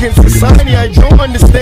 against society. I don't understand.